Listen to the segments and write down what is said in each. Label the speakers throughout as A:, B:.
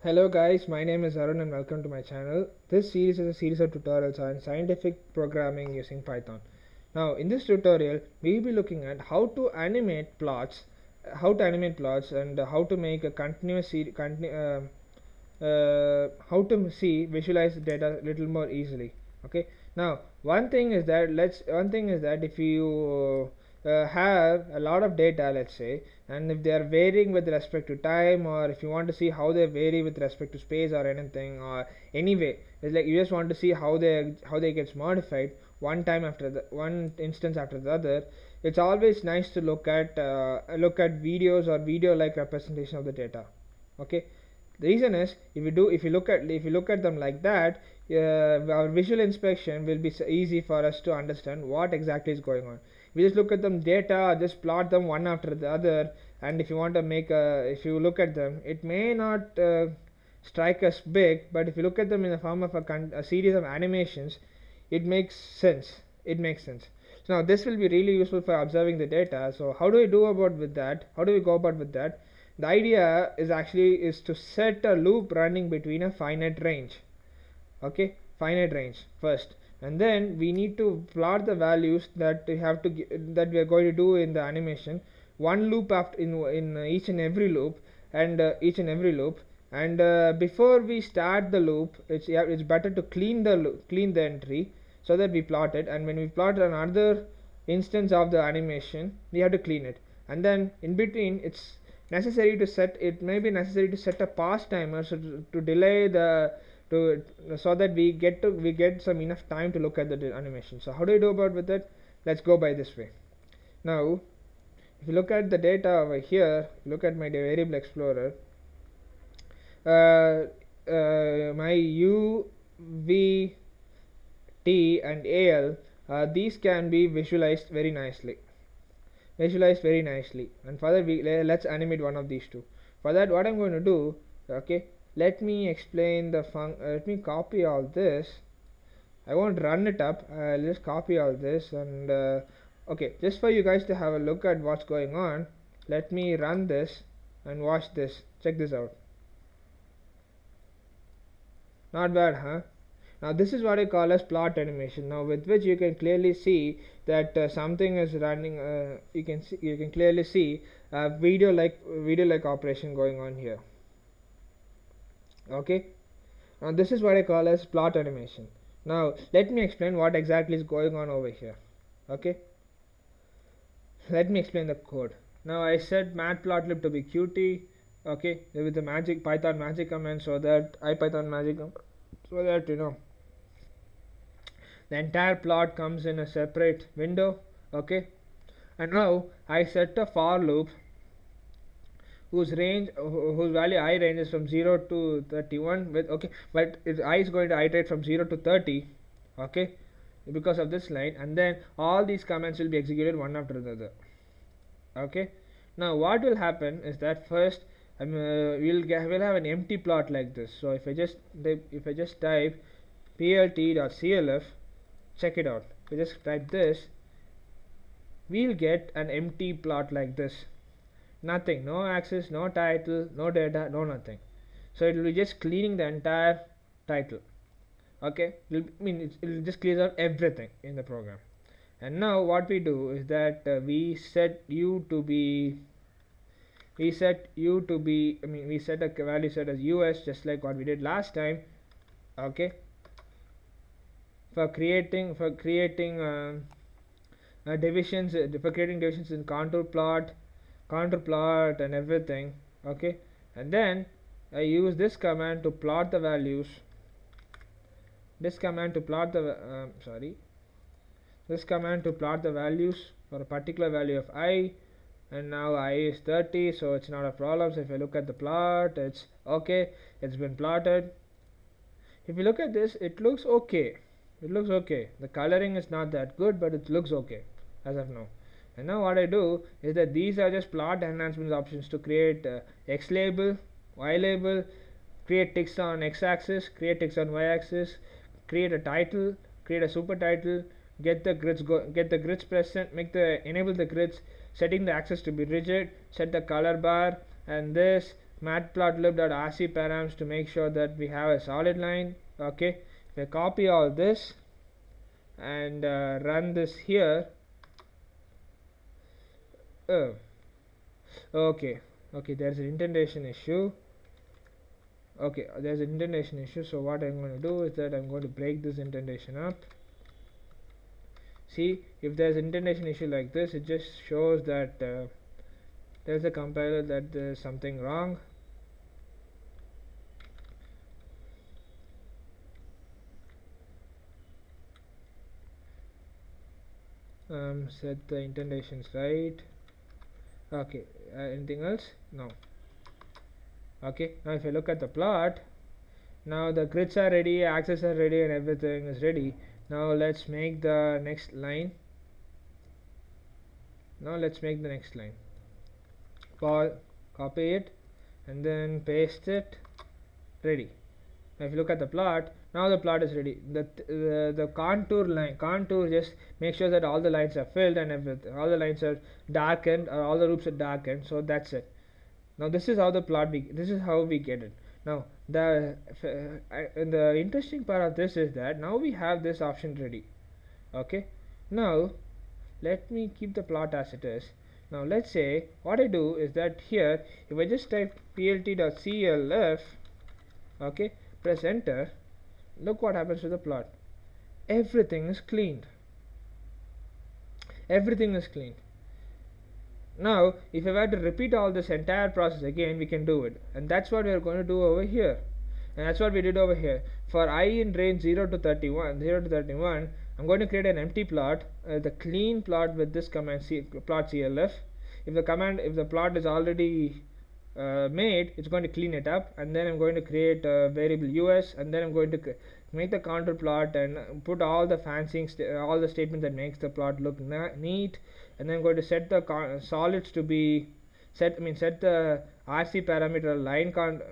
A: Hello guys, my name is Arun and welcome to my channel. This series is a series of tutorials on scientific programming using Python. Now in this tutorial we will be looking at how to animate plots, how to animate plots and how to make a continuous continu uh, uh, how to see visualize data a little more easily. Okay. Now one thing is that let's one thing is that if you uh, have a lot of data let's say and if they are varying with respect to time or if you want to see how they vary with respect to space or anything or anyway it's like you just want to see how they how they gets modified one time after the one instance after the other it's always nice to look at uh, look at videos or video like representation of the data okay? The reason is if you do if you look at if you look at them like that uh, our visual inspection will be easy for us to understand what exactly is going on we just look at them data just plot them one after the other. And if you want to make a if you look at them it may not uh, strike us big but if you look at them in the form of a, a series of animations it makes sense. It makes sense. So now this will be really useful for observing the data. So how do we do about with that? How do we go about with that? The idea is actually is to set a loop running between a finite range. Okay? Finite range first and then we need to plot the values that we have to that we are going to do in the animation. One loop after in in each and every loop and uh, each and every loop. And uh, before we start the loop it's it's better to clean the clean the entry so that we plot it. And when we plot another instance of the animation we have to clean it. And then in between it's necessary to set it may be necessary to set a pause timer so to, to delay the to so that we get to we get some enough time to look at the animation. So how do you do about with it? Let's go by this way. Now if you look at the data over here look at my variable explorer uh, uh, my u v t and al uh, these can be visualized very nicely. Visualized very nicely. And for that we let's animate one of these two. For that what i'm going to do okay let me explain the fun uh, let me copy all this. I won't run it up I'll just copy all this and uh, okay just for you guys to have a look at what's going on let me run this and watch this. Check this out. Not bad huh? Now this is what I call as plot animation. Now with which you can clearly see that uh, something is running uh, you can see you can clearly see a video like video like operation going on here okay? Now this is what I call as plot animation. Now let me explain what exactly is going on over here. Okay? Let me explain the code. Now I set matplotlib to be qt okay with the magic python magic command so that ipython magic so that you know the entire plot comes in a separate window okay? And now I set a for loop whose range whose value i ranges from 0 to 31 with okay but it, i is going to iterate from 0 to 30 okay because of this line and then all these commands will be executed one after the other okay. Now what will happen is that first um, uh, we'll get, we'll have an empty plot like this. So if i just if i just type plt.clf check it out. If I just type this we'll get an empty plot like this nothing. No access no title no data no nothing. So it will be just cleaning the entire title. Okay? It'll, I mean it will just clears out everything in the program. And now what we do is that uh, we set u to be we set u to be I mean we set a value set as us just like what we did last time. Okay? For creating for creating um, uh, divisions uh, for creating divisions in contour plot contour plot and everything okay? And then I use this command to plot the values. This command to plot the uh, sorry. This command to plot the values for a particular value of i and now i is 30 so it's not a problem. So if I look at the plot it's okay. It's been plotted. If you look at this it looks okay. It looks okay. The coloring is not that good but it looks okay as of now and now what I do is that these are just plot enhancements options to create uh, X label, Y label, create text on X axis, create text on Y axis, create a title, create a super title, get the grids go get the grids present, make the enable the grids, setting the axis to be rigid, set the color bar and this matplotlib.rc params to make sure that we have a solid line okay? I copy all this and uh, run this here oh. Okay. Okay there's an indentation issue. Okay there's an indentation issue. So what I'm going to do is that I'm going to break this indentation up. See if there's indentation issue like this it just shows that uh, there's a compiler that there's something wrong. Um, set the indentations right okay uh, anything else? No. Okay now if I look at the plot now the grids are ready axes are ready and everything is ready. Now let's make the next line. Now let's make the next line. Copy it and then paste it. Ready. Now if you look at the plot now the plot is ready. The the, the contour line contour just make sure that all the lines are filled and everything all the lines are darkened or all the loops are darkened so that's it. Now this is how the plot be this is how we get it. Now the the interesting part of this is that now we have this option ready. Okay? Now let me keep the plot as it is. Now let's say what I do is that here if I just type plt.clf okay press enter look what happens to the plot. Everything is cleaned. Everything is cleaned. Now if I were to repeat all this entire process again we can do it. And that's what we are going to do over here. And that's what we did over here. For i in range 0 to 31 0 to 31 I'm going to create an empty plot uh, the clean plot with this command C, plot clf if the command if the plot is already uh, made it's going to clean it up and then I'm going to create a variable us and then I'm going to make the contour plot and put all the fancy all the statements that makes the plot look neat and then I'm going to set the solids to be set I mean set the RC parameter line con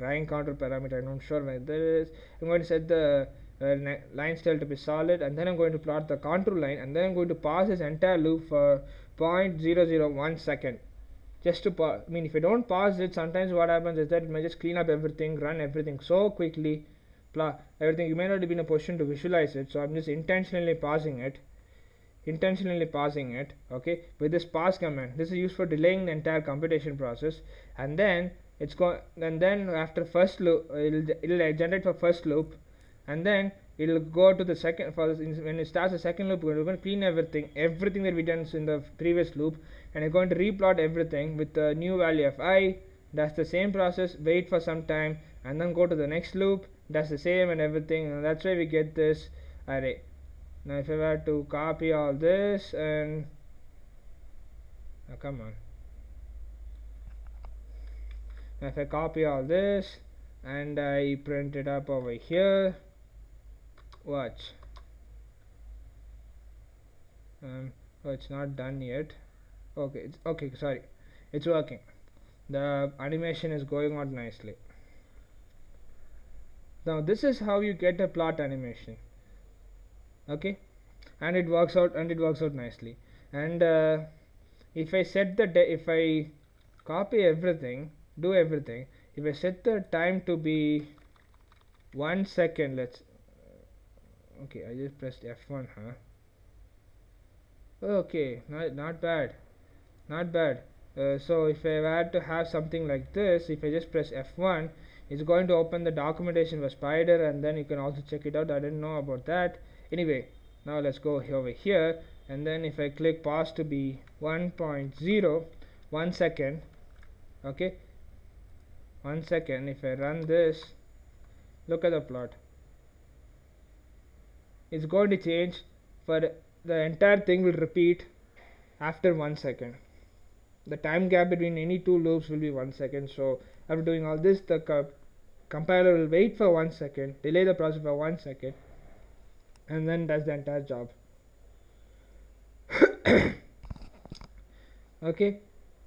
A: line counter parameter I'm not sure where that is. I'm going to set the uh, line style to be solid and then I'm going to plot the contour line and then I'm going to pass this entire loop for 0.001 second just to I mean if you don't pause it sometimes what happens is that it may just clean up everything run everything so quickly everything you may not be in a position to visualize it. So I'm just intentionally pausing it intentionally pausing it okay with this pause command. This is used for delaying the entire computation process. And then it's going and then after first loop it'll, it'll generate for first loop. And then it'll go to the second for when it starts the second loop we're going to clean everything everything that we done in the previous loop and we're going to replot everything with the new value of i. That's the same process. Wait for some time and then go to the next loop. That's the same and everything. And that's why we get this array. Now if I were to copy all this and now come on. Now if I copy all this and I print it up over here watch. Um, oh it's not done yet okay it's okay sorry. It's working. The animation is going on nicely. Now this is how you get a plot animation. Okay? And it works out and it works out nicely. And uh, if I set the if I copy everything do everything if I set the time to be one second let's okay I just pressed F1 huh? Okay not, not bad not bad. Uh, so if I were to have something like this if I just press F1 it's going to open the documentation for Spyder and then you can also check it out. I didn't know about that. Anyway now let's go over here. And then if I click pause to be 1.0 one second okay? One second if I run this look at the plot. It's going to change for the entire thing will repeat after one second the time gap between any two loops will be one second. So after doing all this the co compiler will wait for one second delay the process for one second and then does the entire job. Okay?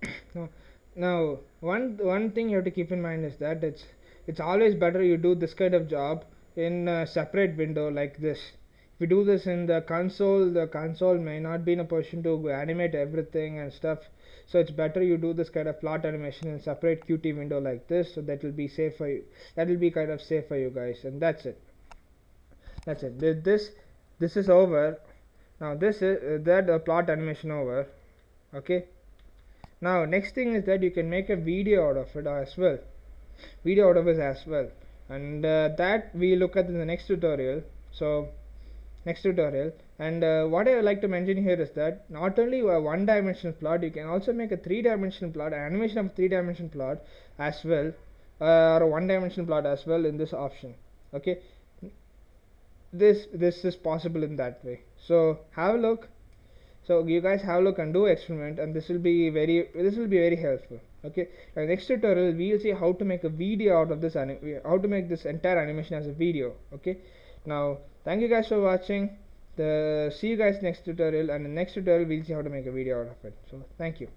A: Now, now one one thing you have to keep in mind is that it's it's always better you do this kind of job in a separate window like this you do this in the console the console may not be in a position to animate everything and stuff. So it's better you do this kind of plot animation in separate qt window like this so that will be safe for you that will be kind of safe for you guys and that's it. That's it. This this is over. Now this is uh, that uh, plot animation over okay? Now next thing is that you can make a video out of it as well. Video out of it as well. And uh, that we look at in the next tutorial. So next tutorial. And uh, what I would like to mention here is that not only a one dimensional plot you can also make a three dimensional plot animation of three dimensional plot as well uh, or one dimensional plot as well in this option. Okay? This this is possible in that way. So have a look. So you guys have a look and do experiment and this will be very this will be very helpful. Okay? Next tutorial we will see how to make a video out of this how to make this entire animation as a video. Okay? Now thank you guys for watching. The see you guys next tutorial and the next tutorial we'll see how to make a video out of it. So thank you